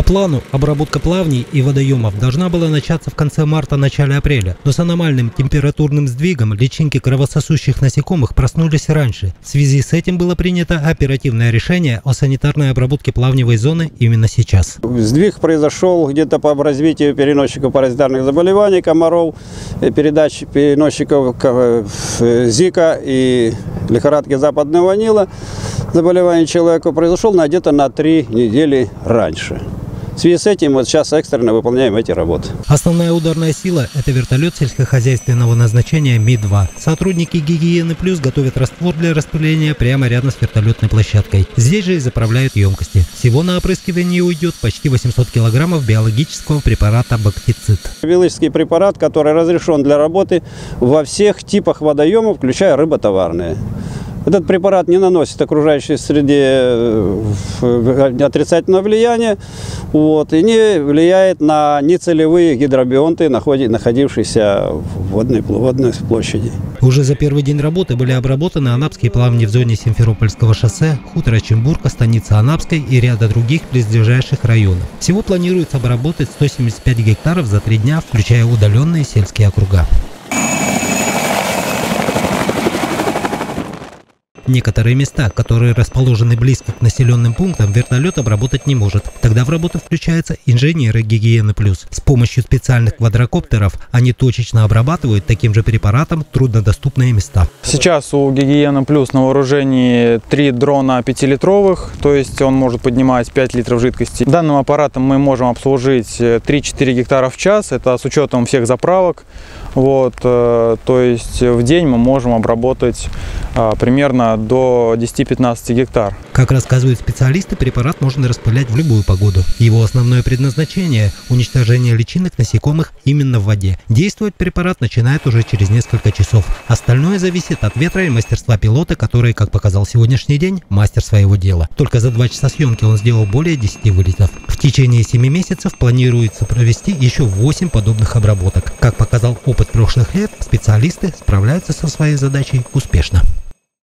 По плану, обработка плавней и водоемов должна была начаться в конце марта-начале апреля, но с аномальным температурным сдвигом личинки кровососущих насекомых проснулись раньше. В связи с этим было принято оперативное решение о санитарной обработке плавневой зоны именно сейчас. Сдвиг произошел где-то по развитию переносчиков паразитарных заболеваний, комаров, э, передач переносчиков э, Зика и лихорадки западного Нила. Заболевание человека произошел на где-то на три недели раньше. В связи с этим вот сейчас экстренно выполняем эти работы. Основная ударная сила – это вертолет сельскохозяйственного назначения Ми-2. Сотрудники Гигиены Плюс готовят раствор для распыления прямо рядом с вертолетной площадкой. Здесь же и заправляют емкости. Всего на опрыскивание уйдет почти 800 килограммов биологического препарата бактицид. Биологический препарат, который разрешен для работы во всех типах водоемов, включая рыботоварные. Этот препарат не наносит окружающей среде э, отрицательного влияния вот, и не влияет на нецелевые гидробионты, находившиеся в водной, водной площади. Уже за первый день работы были обработаны анапские плавни в зоне Симферопольского шоссе, хутора Чембурка, станица Анапской и ряда других близлежащих районов. Всего планируется обработать 175 гектаров за три дня, включая удаленные сельские округа. Некоторые места, которые расположены близко к населенным пунктам, вертолет обработать не может. Тогда в работу включаются инженеры гигиены плюс. С помощью специальных квадрокоптеров они точечно обрабатывают таким же препаратом труднодоступные места. Сейчас у гигиены плюс на вооружении три дрона 5-литровых, то есть он может поднимать 5 литров жидкости. Данным аппаратом мы можем обслужить 3-4 гектара в час, это с учетом всех заправок. Вот, э, то есть в день мы можем обработать а, примерно до 10-15 гектар. Как рассказывают специалисты, препарат можно распылять в любую погоду. Его основное предназначение – уничтожение личинок насекомых именно в воде. Действовать препарат начинает уже через несколько часов. Остальное зависит от ветра и мастерства пилота, который, как показал сегодняшний день, мастер своего дела. Только за два часа съемки он сделал более 10 вылетов. В течение 7 месяцев планируется провести еще 8 подобных обработок. Как показал опыт прошлых лет, специалисты справляются со своей задачей успешно.